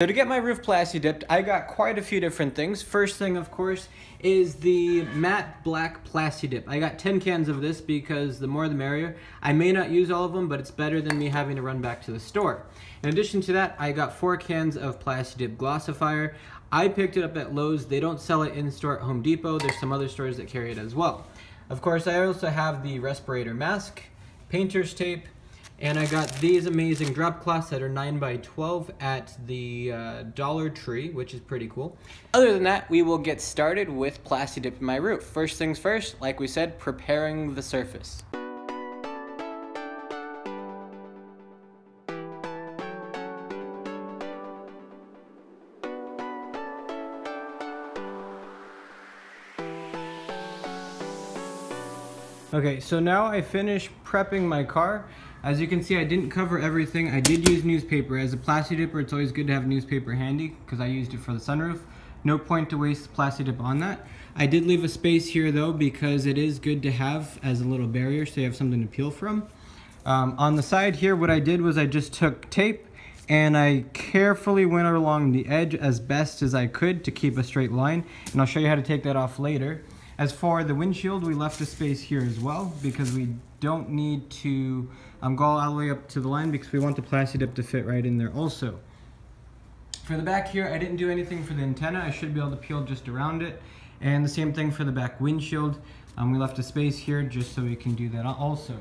So to get my roof plasti dipped, I got quite a few different things. First thing, of course, is the matte black plasti dip. I got 10 cans of this because the more the merrier. I may not use all of them, but it's better than me having to run back to the store. In addition to that, I got four cans of plasti dip glossifier. I picked it up at Lowe's. They don't sell it in-store at Home Depot. There's some other stores that carry it as well. Of course, I also have the respirator mask, painter's tape, and I got these amazing drop cloths that are 9 by 12 at the uh, Dollar Tree, which is pretty cool. Other than that, we will get started with plasti dip in my roof. First things first, like we said, preparing the surface. Okay, so now I finished prepping my car. As you can see, I didn't cover everything. I did use newspaper. As a plasti dipper, it's always good to have newspaper handy because I used it for the sunroof. No point to waste plasti dip on that. I did leave a space here though because it is good to have as a little barrier so you have something to peel from. Um, on the side here, what I did was I just took tape and I carefully went along the edge as best as I could to keep a straight line. And I'll show you how to take that off later. As for the windshield, we left a space here as well because we don't need to um, go all the way up to the line because we want the plasti dip to fit right in there also. For the back here, I didn't do anything for the antenna. I should be able to peel just around it. And the same thing for the back windshield. Um, we left a space here just so we can do that also.